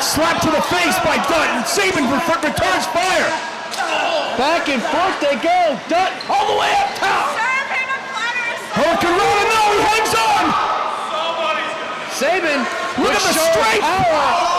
Slap to the face by Dutton. Sabin re- returns fire. Back and forth they go. Dutton all the way up top. Of. Hurricanrana, no, he hangs on. Sabin. Look with at the show strength. Power.